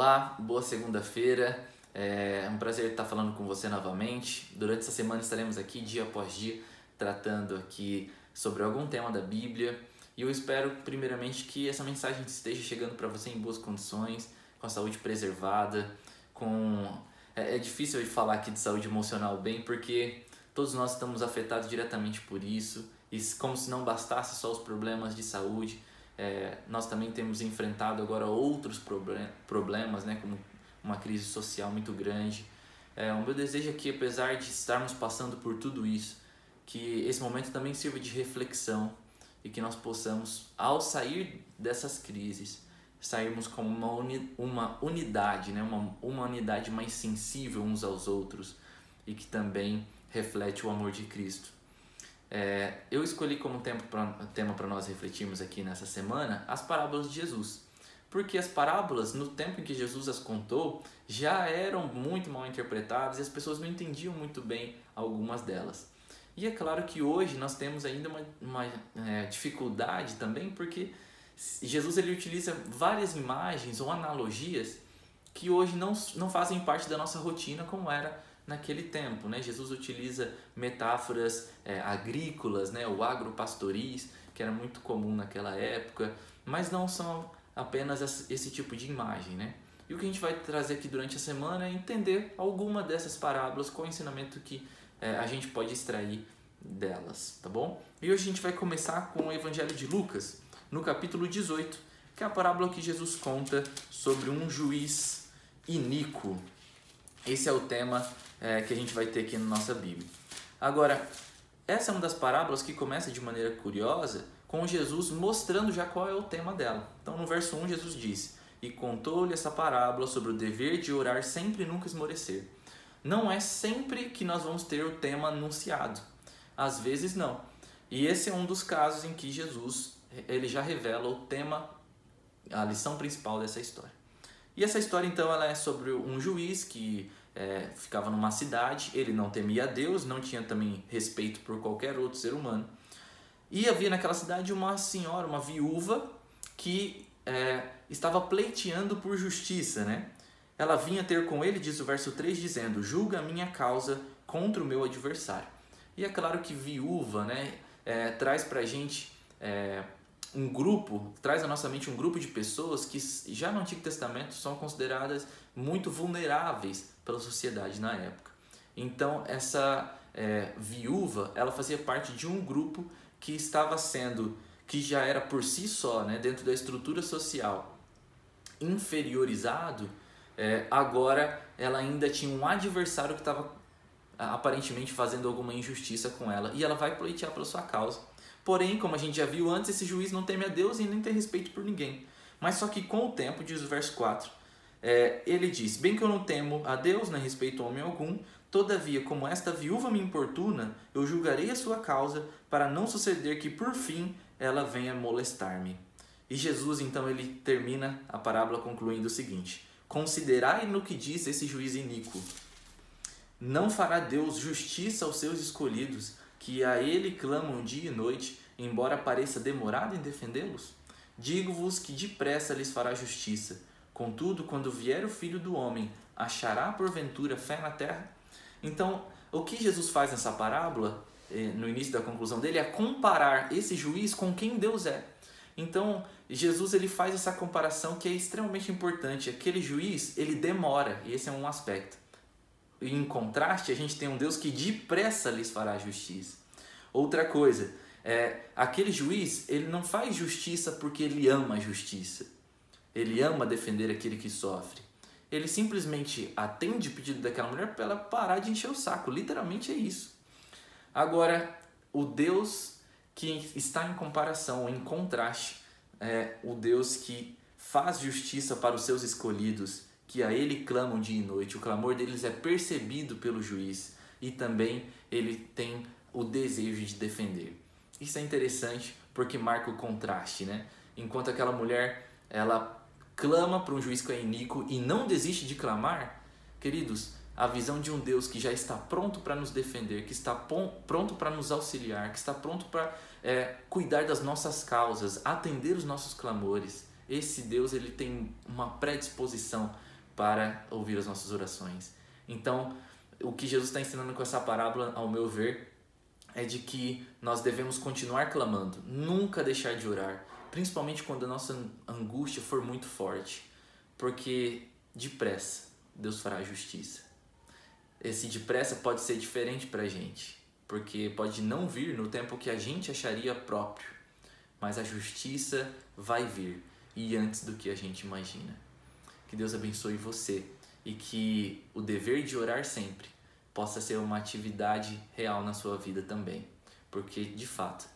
Olá, boa segunda-feira. É um prazer estar falando com você novamente. Durante essa semana estaremos aqui dia após dia tratando aqui sobre algum tema da Bíblia. E eu espero primeiramente que essa mensagem esteja chegando para você em boas condições, com a saúde preservada, com é, é difícil falar aqui de saúde emocional bem porque todos nós estamos afetados diretamente por isso. E como se não bastasse só os problemas de saúde, é, nós também temos enfrentado agora outros problemas, né, como uma crise social muito grande. É, o meu desejo é que, apesar de estarmos passando por tudo isso, que esse momento também sirva de reflexão e que nós possamos, ao sair dessas crises, sairmos como uma, uni, uma unidade, né? uma, uma unidade mais sensível uns aos outros e que também reflete o amor de Cristo. É, eu escolhi como tema para nós refletirmos aqui nessa semana as parábolas de Jesus. Porque as parábolas, no tempo em que Jesus as contou, já eram muito mal interpretadas e as pessoas não entendiam muito bem algumas delas. E é claro que hoje nós temos ainda uma, uma é, dificuldade também, porque Jesus ele utiliza várias imagens ou analogias que hoje não, não fazem parte da nossa rotina como era naquele tempo. Né? Jesus utiliza metáforas é, agrícolas, né? o agropastoris, que era muito comum naquela época, mas não são apenas esse tipo de imagem. Né? E o que a gente vai trazer aqui durante a semana é entender alguma dessas parábolas, qual o ensinamento que é, a gente pode extrair delas, tá bom? E hoje a gente vai começar com o Evangelho de Lucas, no capítulo 18, que é a parábola que Jesus conta sobre um juiz iníquo. Esse é o tema é, que a gente vai ter aqui na nossa Bíblia. Agora, essa é uma das parábolas que começa de maneira curiosa com Jesus mostrando já qual é o tema dela. Então, no verso 1, Jesus diz: E contou-lhe essa parábola sobre o dever de orar sempre e nunca esmorecer. Não é sempre que nós vamos ter o tema anunciado. Às vezes, não. E esse é um dos casos em que Jesus ele já revela o tema, a lição principal dessa história. E essa história, então, ela é sobre um juiz que é, ficava numa cidade, ele não temia a Deus, não tinha também respeito por qualquer outro ser humano. E havia naquela cidade uma senhora, uma viúva, que é, estava pleiteando por justiça, né? Ela vinha ter com ele, diz o verso 3, dizendo: Julga a minha causa contra o meu adversário. E é claro que viúva, né, é, traz pra gente é, um grupo, traz à nossa mente um grupo de pessoas que já no Antigo Testamento são consideradas muito vulneráveis pela sociedade na época. Então essa é, viúva, ela fazia parte de um grupo que estava sendo, que já era por si só, né, dentro da estrutura social, inferiorizado, é, agora ela ainda tinha um adversário que estava aparentemente fazendo alguma injustiça com ela e ela vai pleitear pela sua causa. Porém, como a gente já viu antes, esse juiz não teme a Deus e nem tem respeito por ninguém. Mas só que com o tempo, diz o verso 4, é, ele diz: Bem que eu não temo a Deus, nem respeito homem algum, todavia, como esta viúva me importuna, eu julgarei a sua causa, para não suceder que por fim ela venha molestar-me. E Jesus, então, ele termina a parábola concluindo o seguinte: Considerai no que diz esse juiz iníquo. Não fará Deus justiça aos seus escolhidos, que a ele clamam dia e noite, embora pareça demorado em defendê-los? Digo-vos que depressa lhes fará justiça. Contudo, quando vier o filho do homem, achará porventura fé na terra? Então, o que Jesus faz nessa parábola, eh, no início da conclusão dele, é comparar esse juiz com quem Deus é. Então, Jesus ele faz essa comparação que é extremamente importante. Aquele juiz, ele demora, e esse é um aspecto em contraste, a gente tem um Deus que depressa lhes fará justiça. Outra coisa, é, aquele juiz, ele não faz justiça porque ele ama a justiça. Ele ama defender aquele que sofre. Ele simplesmente atende o pedido daquela mulher para ela parar de encher o saco. Literalmente é isso. Agora, o Deus que está em comparação, em contraste, é o Deus que faz justiça para os seus escolhidos que a ele clamam dia e noite. O clamor deles é percebido pelo juiz e também ele tem o desejo de defender. Isso é interessante porque marca o contraste, né? Enquanto aquela mulher ela clama para um juiz que é iníquo e não desiste de clamar, queridos, a visão de um Deus que já está pronto para nos defender, que está pronto para nos auxiliar, que está pronto para é, cuidar das nossas causas, atender os nossos clamores. Esse Deus ele tem uma predisposição para ouvir as nossas orações. Então, o que Jesus está ensinando com essa parábola, ao meu ver, é de que nós devemos continuar clamando, nunca deixar de orar, principalmente quando a nossa angústia for muito forte, porque depressa Deus fará justiça. Esse depressa pode ser diferente para a gente, porque pode não vir no tempo que a gente acharia próprio, mas a justiça vai vir e antes do que a gente imagina. Que Deus abençoe você e que o dever de orar sempre possa ser uma atividade real na sua vida também, porque de fato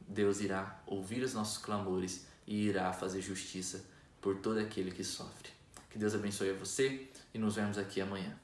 Deus irá ouvir os nossos clamores e irá fazer justiça por todo aquele que sofre. Que Deus abençoe você e nos vemos aqui amanhã.